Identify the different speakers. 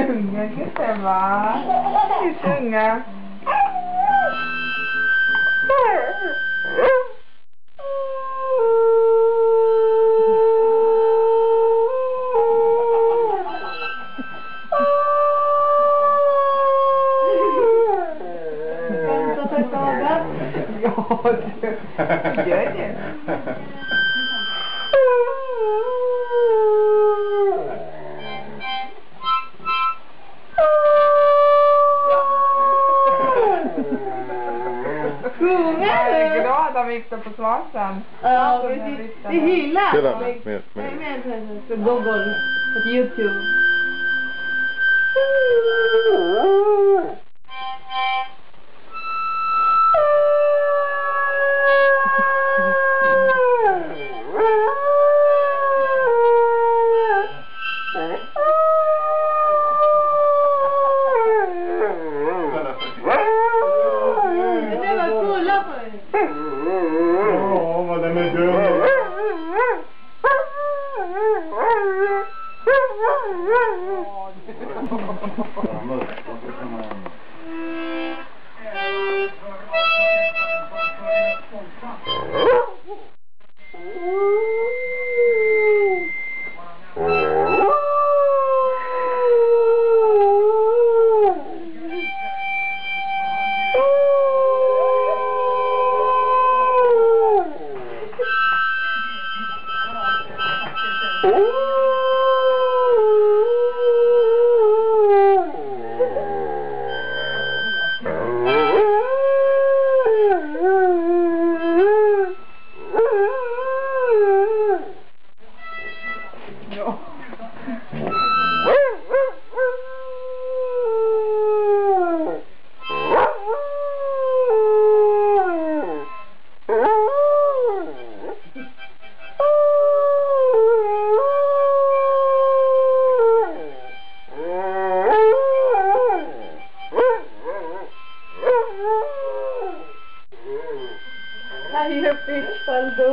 Speaker 1: 疼啊！你干嘛？你疼啊？你看看他这狗子，呦天，爷爷！Sjunga nu! Jag är glad att vifta på svansen. Ja, precis. Det hyllar. Spela mer, mer. Gå, gå. På Youtube. and they're doing it. Uh! चाहिए pink फल दो